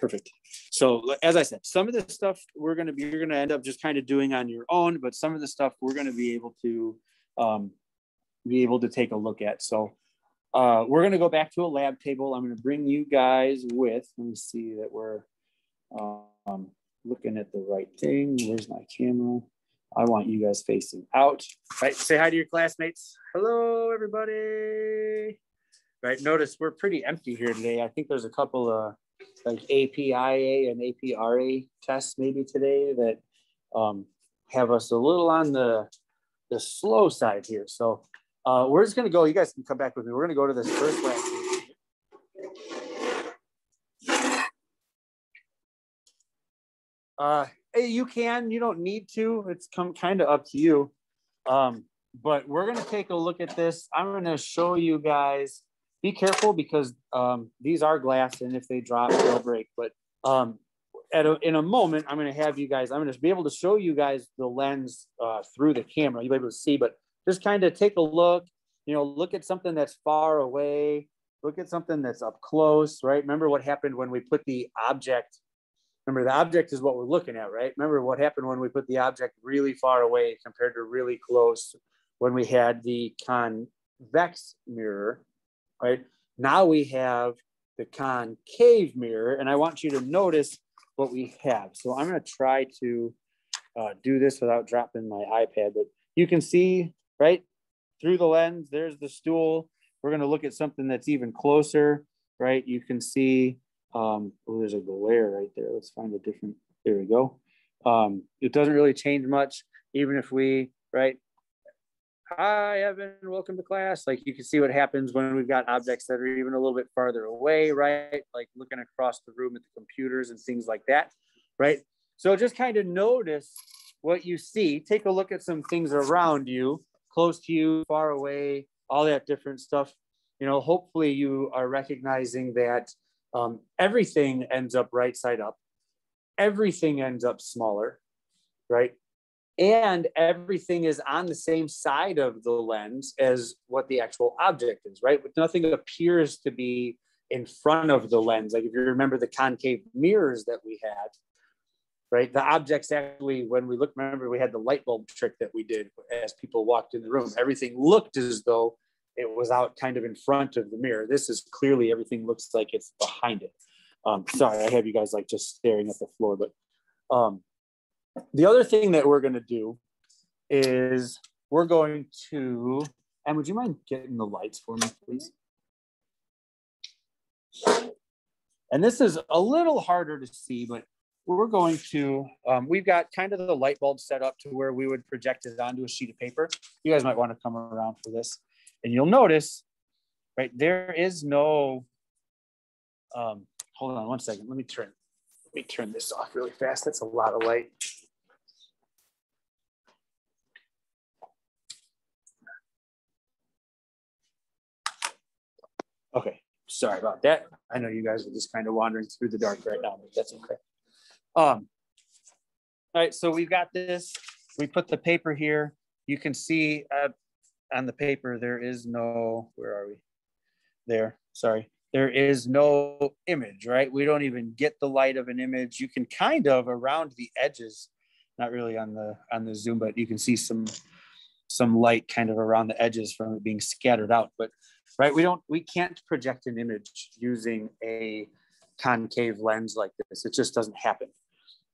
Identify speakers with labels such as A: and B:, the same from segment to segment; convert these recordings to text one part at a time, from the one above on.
A: perfect. So as I said, some of the stuff we're going to be, you're going to end up just kind of doing on your own, but some of the stuff we're going to be able to um, be able to take a look at. So uh, we're going to go back to a lab table. I'm going to bring you guys with, let me see that we're um, looking at the right thing. Where's my camera? I want you guys facing out. Right, say hi to your classmates. Hello, everybody. Right, notice we're pretty empty here today. I think there's a couple of like APIA and APRA tests maybe today that um, have us a little on the the slow side here. So uh, we're just going to go. You guys can come back with me. We're going to go to this first lab. Uh, you can. You don't need to. It's come kind of up to you. Um, but we're going to take a look at this. I'm going to show you guys. Be careful because um, these are glass, and if they drop, they'll break. But um, at a, in a moment, I'm going to have you guys. I'm going to be able to show you guys the lens uh, through the camera. You'll be able to see, but just kind of take a look, you know, look at something that's far away, look at something that's up close, right? Remember what happened when we put the object, remember the object is what we're looking at, right? Remember what happened when we put the object really far away compared to really close when we had the convex mirror, right? Now we have the concave mirror, and I want you to notice what we have. So I'm gonna try to uh, do this without dropping my iPad, but you can see right? Through the lens, there's the stool. We're going to look at something that's even closer, right? You can see, um, oh, there's a glare right there. Let's find a different, there we go. Um, it doesn't really change much, even if we, right? Hi, Evan, welcome to class. Like you can see what happens when we've got objects that are even a little bit farther away, right? Like looking across the room at the computers and things like that, right? So just kind of notice what you see. Take a look at some things around you close to you, far away, all that different stuff. You know, hopefully you are recognizing that um, everything ends up right side up, everything ends up smaller, right? And everything is on the same side of the lens as what the actual object is, right? But nothing appears to be in front of the lens. Like if you remember the concave mirrors that we had, right? The objects actually, when we look, remember we had the light bulb trick that we did as people walked in the room. Everything looked as though it was out kind of in front of the mirror. This is clearly everything looks like it's behind it. Um, sorry, I have you guys like just staring at the floor, but um, the other thing that we're going to do is we're going to, and would you mind getting the lights for me, please? And this is a little harder to see, but we're going to, um, we've got kind of the light bulb set up to where we would project it onto a sheet of paper. You guys might want to come around for this. And you'll notice, right, there is no, um, hold on one second. Let me turn, let me turn this off really fast. That's a lot of light. Okay, sorry about that. I know you guys are just kind of wandering through the dark right now, but that's okay. Um, all right, so we've got this. We put the paper here. You can see uh, on the paper, there is no, where are we? There, sorry. There is no image, right? We don't even get the light of an image. You can kind of around the edges, not really on the on the zoom, but you can see some some light kind of around the edges from it being scattered out. But right, we don't we can't project an image using a concave lens like this. It just doesn't happen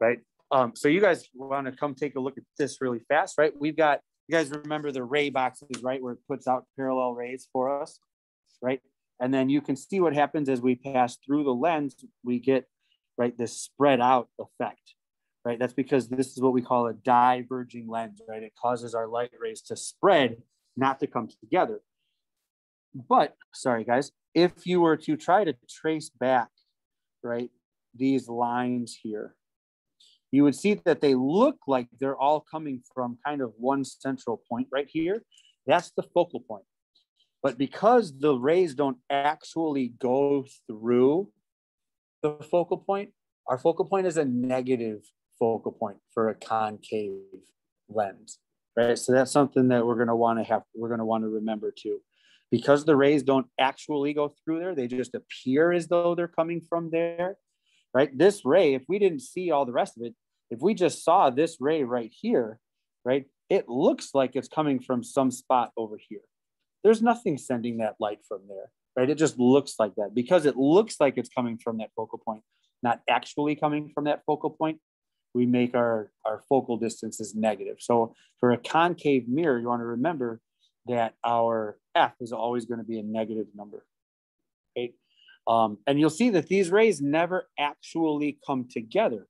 A: right? Um, so you guys want to come take a look at this really fast, right? We've got, you guys remember the ray boxes, right? Where it puts out parallel rays for us, right? And then you can see what happens as we pass through the lens, we get, right, this spread out effect, right? That's because this is what we call a diverging lens, right? It causes our light rays to spread, not to come together. But, sorry guys, if you were to try to trace back, right, these lines here, you would see that they look like they're all coming from kind of one central point right here. That's the focal point. But because the rays don't actually go through the focal point, our focal point is a negative focal point for a concave lens, right? So that's something that we're going to want to have, we're going to want to remember too. Because the rays don't actually go through there, they just appear as though they're coming from there right? This ray, if we didn't see all the rest of it, if we just saw this ray right here, right, it looks like it's coming from some spot over here. There's nothing sending that light from there, right? It just looks like that because it looks like it's coming from that focal point, not actually coming from that focal point. We make our, our focal distances negative. So for a concave mirror, you want to remember that our F is always going to be a negative number. Right? Um, and you'll see that these rays never actually come together,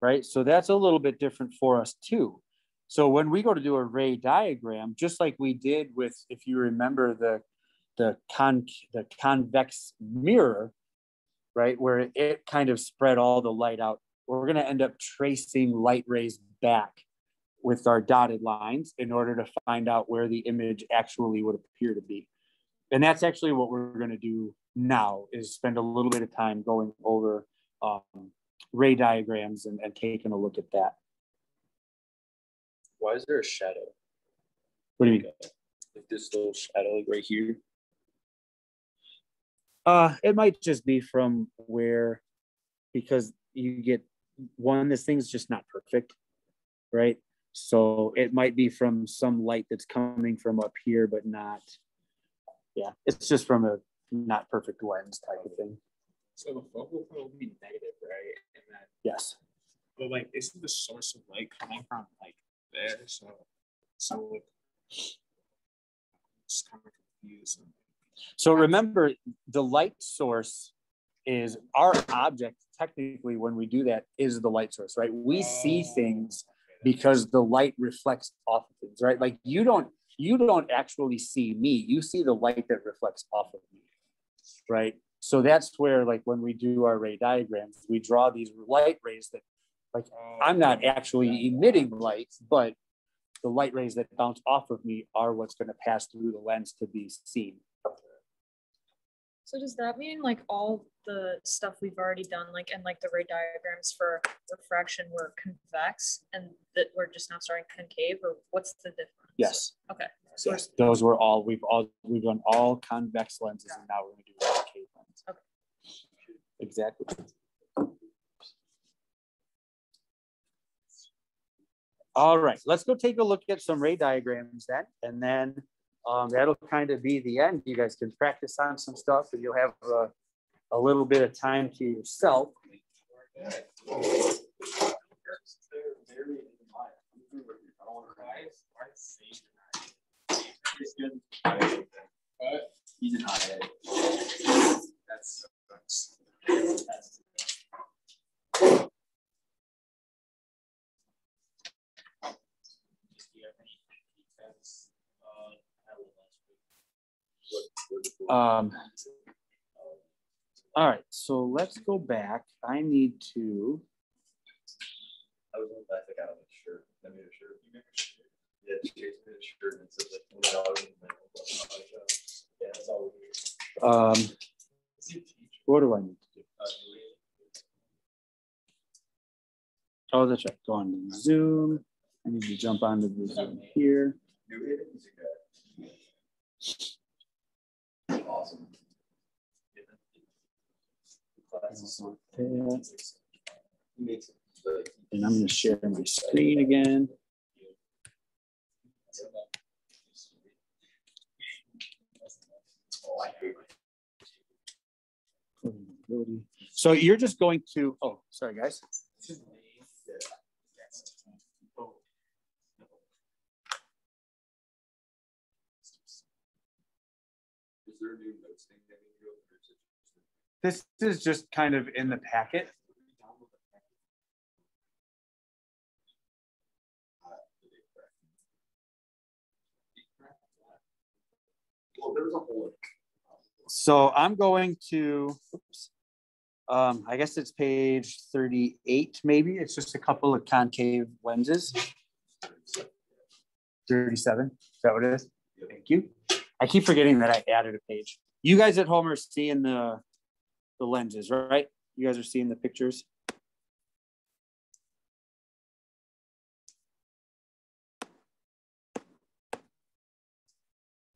A: right? So that's a little bit different for us too. So when we go to do a ray diagram, just like we did with, if you remember the, the, con, the convex mirror, right, where it kind of spread all the light out, we're gonna end up tracing light rays back with our dotted lines in order to find out where the image actually would appear to be. And that's actually what we're gonna do now is spend a little bit of time going over um, ray diagrams and, and taking a look at that.
B: Why is there a shadow?
A: What do you mean?
B: Like this little shadow, like right here.
A: Uh, it might just be from where, because you get one, this thing's just not perfect, right? So it might be from some light that's coming from up here, but not, yeah, it's just from a not perfect lens type of thing.
C: So the focal point will be negative, right? And then,
A: Yes.
C: but like, isn't the source of light coming from like there? So, so like, it's kind of confused.
A: So remember, the light source is our object. Technically, when we do that, is the light source, right? We see
C: Oh,
A: things because the light reflects off of things, right? Like you don't you don't actually see me. You see the light that reflects off of me, right? So that's where, like, when we do our ray diagrams, we draw these light rays that, like,
C: oh,
A: I'm not actually emitting light, but the light rays that bounce off of me are what's going to pass through the lens to be seen.
D: So does that mean like all the stuff we've already done, like and like the ray diagrams for refraction were convex and that we're just now starting concave or what's the difference?
A: Yes.
D: Okay.
A: So yes, those were all we've all we've done all convex lenses, and now we're going to do concave lenses.
D: Okay.
A: Exactly. All right, let's go take a look at some ray diagrams then, and then um, that'll kind of be the end. You guys can practice on some stuff, and you'll have a, a little bit of time to yourself.
B: That's sucks.
A: Um, all right, so let's go back. I need to.
B: I was on back, I got a shirt. I made a shirt. You make a shirt? Yeah, Chase made a shirt and it says like twenty dollars. Yeah, that's all we do.
A: Um, what do I need to do? Oh, that's right. Go on to Zoom. I need to jump onto the Zoom here.
B: New Haven is a guy. Awesome.
A: And
B: He makes it. like-
A: I'm going to share my screen again.
B: Oh, I hate it.
A: So you're just going to, oh, sorry, guys.
B: There a new notes thing that we do? or is it just-
A: This is just kind of in the packet.
B: Well, there was a whole.
A: So I'm going to, oops, um, I guess it's page 38, maybe. It's just a couple of concave lenses. 37, is that what it is? Thank you. I keep forgetting that I added a page. You guys at home are seeing the, the lenses, right? You guys are seeing the pictures?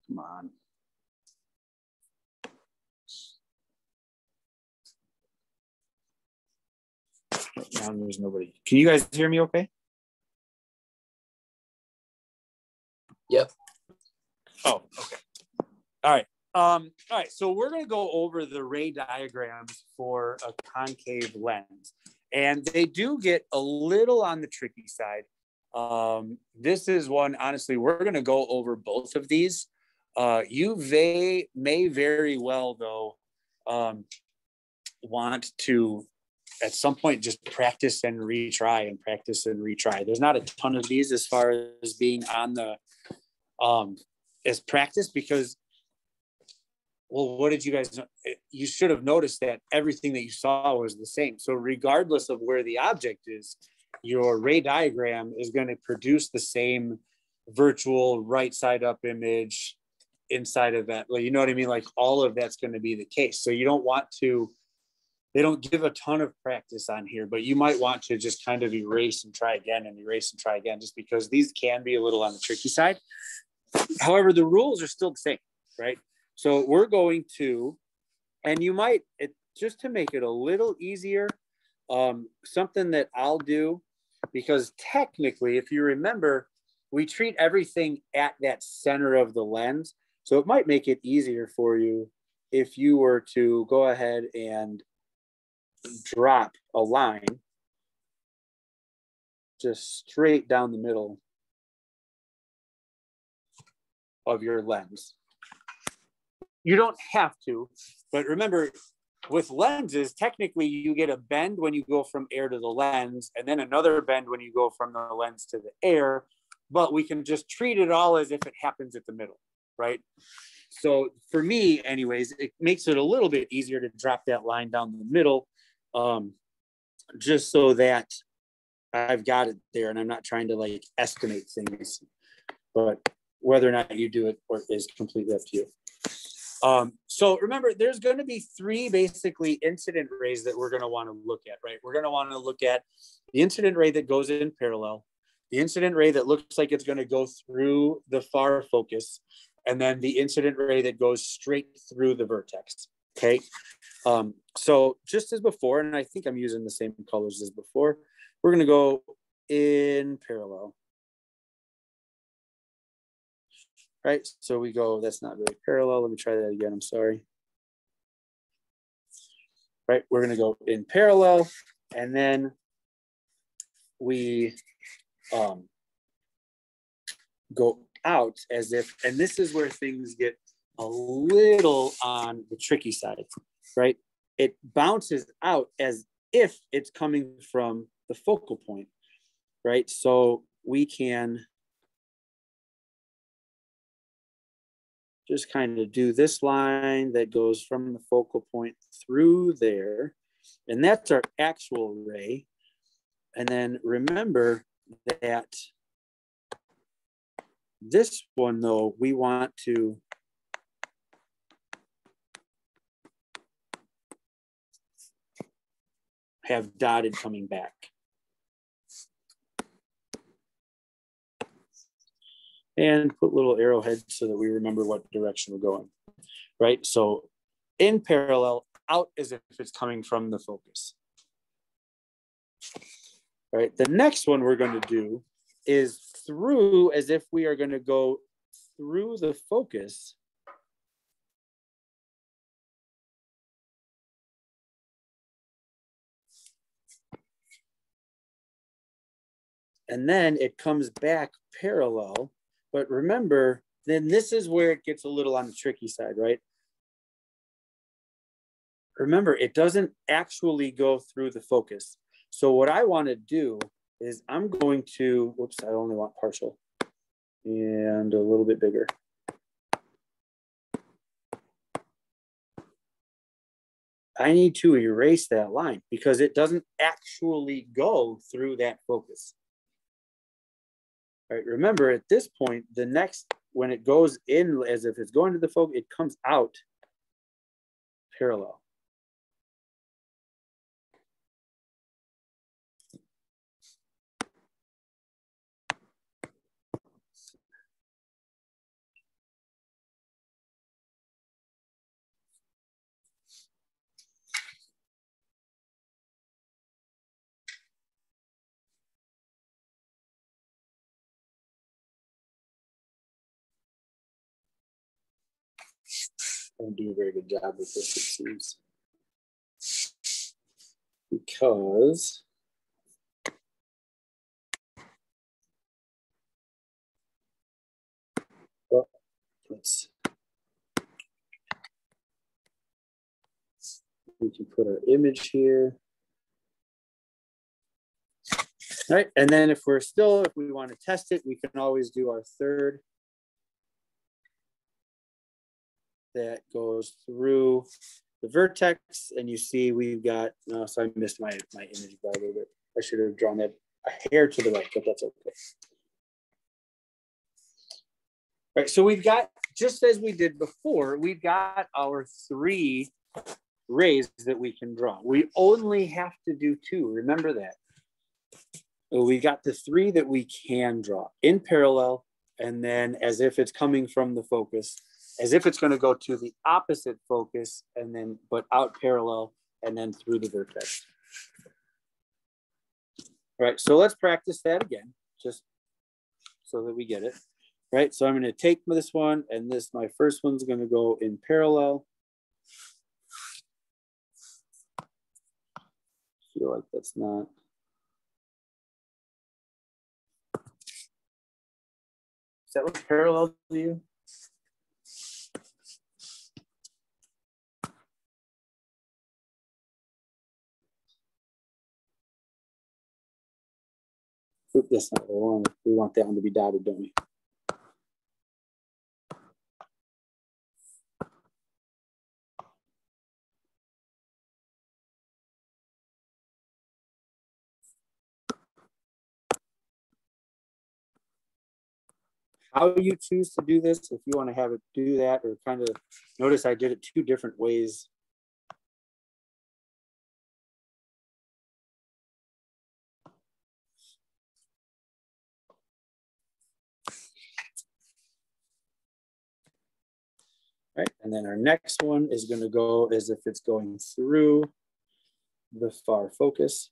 A: Come on. right now there's nobody. Can you guys hear me okay?
E: Yep.
A: Oh, okay. All right. Um, all right, so we're gonna go over the ray diagrams for a concave lens. And they do get a little on the tricky side. Um, this is one, honestly, we're gonna go over both of these. Uh, you may, may very well though um, want to at some point just practice and retry and practice and retry. There's not a ton of these as far as being on the um as practice because well what did you guys know? Eh, you should have noticed that everything that you saw was the same. So regardless of where the object is your ray diagram is going to produce the same virtual right side up image inside of that. Like you know what i mean? Like all of that's going to be the case. So you don't want to they don't give a ton of practice on here but you might want to just kind of erase and try again and erase and try again just because these can be a little on the tricky side. However the rules are still the same right so we're going to and you might it just to make it a little easier um, something that i'll do because technically if you remember we treat everything at that center of the lens so it might make it easier for you if you were to go ahead and drop a line just straight down the middle of your lens. You don't have to, but remember with lenses, technically you get a bend when you go from air to the lens, and then another bend when you go from the lens to the air. But we can just treat it all as if it happens at the middle, right? So for me, anyways, it makes it a little bit easier to drop that line down the middle, um, just so that I've got it there and I'm not trying to like estimate things. But whether or not you do it or is completely up to you. Um, so remember, there's going to be three basically incident rays that we're going to want to look at, right? We're going to want to look at the incident ray that goes in parallel, the incident ray that looks like it's going to go through the far focus, and then the incident ray that goes straight through the vertex. Okay. Um, so just as before, and I think I'm using the same colors as before, we're going to go in parallel. Right? So we go, that's not very parallel. Let me try that again, I'm sorry. Right, we're gonna go in parallel and then we um, go out as if, and this is where things get a little on the tricky side, right? It bounces out as if it's coming from the focal point, right? So we can just kind of do this line that goes from the focal point through there. And that's our actual ray. And then remember that this one though, we want to have dotted coming back. And put little arrowheads so that we remember what direction we're going, right? So in parallel, out as if it's coming from the focus. Right. The next one we're going to do is through as if we are going to go through the focus. And then it comes back parallel but remember, then this is where it gets a little on the tricky side, right? Remember, it doesn't actually go through the focus. So what I want to do is I'm going to, whoops, I only want partial and a little bit bigger. I need to erase that line because it doesn't actually go through that focus. Right. Remember, at this point, the next when it goes in as if it's going to the focus, it comes out parallel. Don't do a very good job with this, it seems. Because well, let's we can put our image here. All right, and then if we're still, if we want to test it, we can always do our third. That goes through the vertex, and you see we've got, no, so I missed my, my image by a little bit. I should have drawn that a hair to the right, but that's okay. Right, so we've got, just as we did before, we've got our three rays that we can draw. We only have to do two, remember that. We got the three that we can draw in parallel, and then as if it's coming from the focus, as if it's going to go to the opposite focus, and then but out parallel, and then through the vertex. All right, so let's practice that again, just so that we get it. Right, so I'm going to take this one, and this my first one's going to go in parallel. feel like that's not. Is that what parallel to you? Oop, that's not we want. We want that one to be dotted, don't we? how you choose to do this, if you want to have it do that or kind of notice I did it two different ways. Right, and then our next one is going to go as if it's going through the far focus.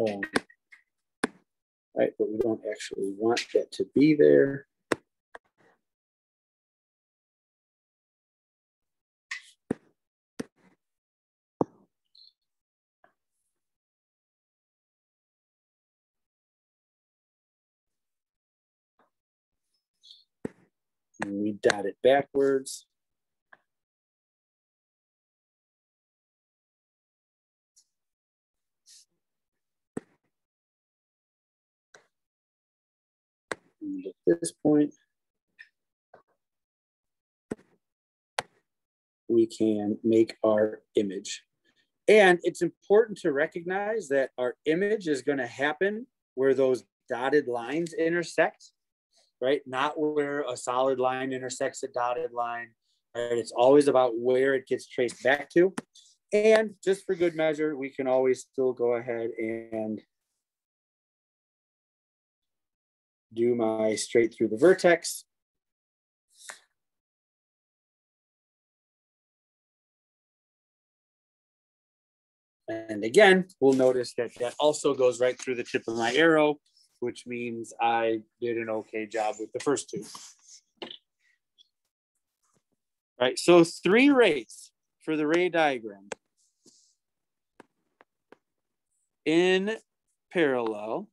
A: Um, right, but we don't actually want that to be there. We dot it backwards. And at this point, we can make our image. And it's important to recognize that our image is going to happen where those dotted lines intersect, right? Not where a solid line intersects a dotted line. Right? It's always about where it gets traced back to. And just for good measure, we can always still go ahead and do my straight through the vertex. And again, we'll notice that that also goes right through the tip of my arrow, which means I did an okay job with the first two. Right, so three rays for the ray diagram. In parallel,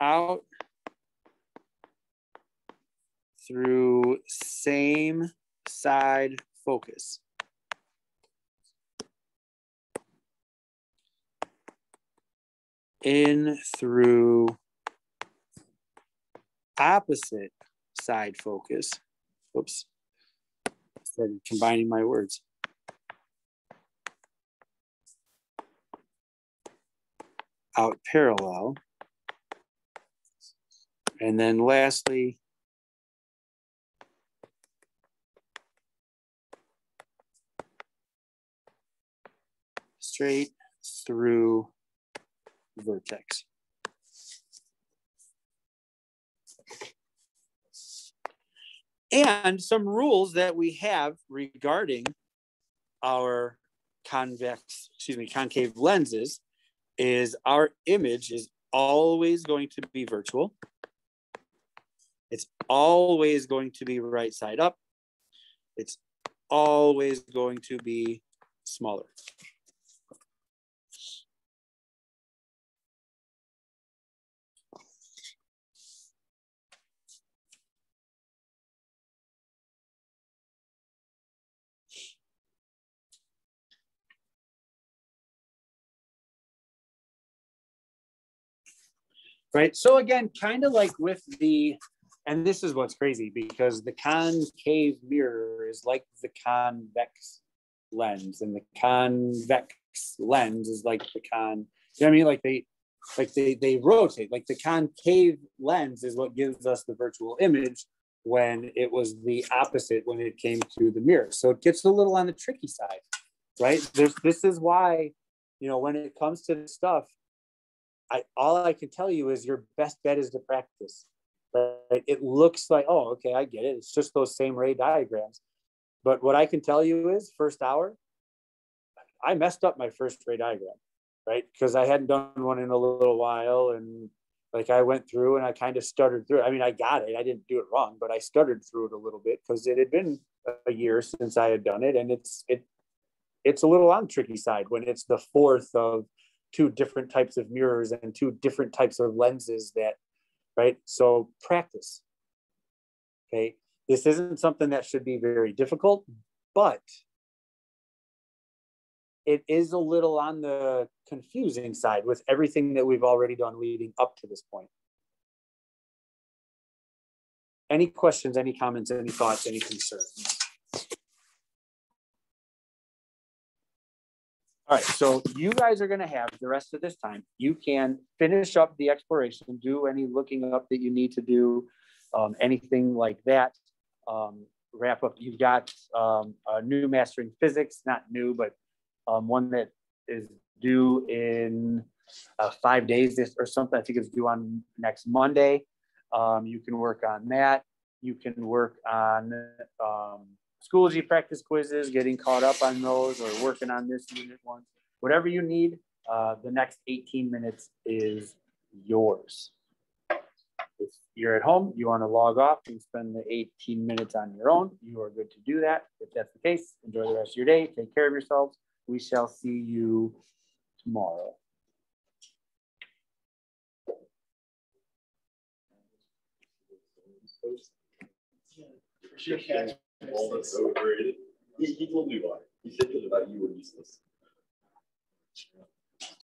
A: out through same side focus. In through opposite side focus. Whoops. Combining my words. Out parallel. And then lastly, straight through vertex. and some rules that we have regarding our convex, excuse me, concave lenses is our image is always going to be virtual. It's always going to be right side up. It's always going to be smaller. Right? So again, kind of like with the, and this is what's crazy because the concave mirror is like the convex lens, and the convex lens is like the con. You know what I mean? Like they, like they they rotate. Like the concave lens is what gives us the virtual image when it was the opposite when it came to the mirror. So it gets a little on the tricky side, right? There's this is why, you know, when it comes to the stuff, I all I can tell you is your best bet is to practice. Right? It looks like, oh, okay, I get it. It's just those same ray diagrams. But what I can tell you is first hour, I messed up my first ray diagram, right? Because I hadn't done one in a little while. And like I went through and I kind of stuttered through. I mean, I got it. I didn't do it wrong, but I stuttered through it a little bit because it had been a year since I had done it. And it's it it's a little on tricky side when it's the fourth of two different types of mirrors and two different types of lenses that right? So practice okay? This isn't something that should be very difficult but it is a little on the confusing side with everything that we've already done leading up to this point. Any questions any comments any thoughts any concerns All right, so you guys are gonna have the rest of this time. You can finish up the exploration, do any looking up that you need to do, um, anything like that. Um, wrap up, you've got um, a new mastering physics, not new, but um, one that is due in uh, five days this or something. I think it's due on next Monday. Um, you can work on that. You can work on um, Schoology practice quizzes, getting caught up on those, or working on this unit one, whatever you need, uh, the next 18 minutes is yours. If you're at home, you want to log off and spend the 18 minutes on your own, you are good to do that. If that's the case, enjoy the rest of your day. Take care of yourselves. We shall see you tomorrow.
B: All that's overrated. He, he told me why. He said that about you were useless.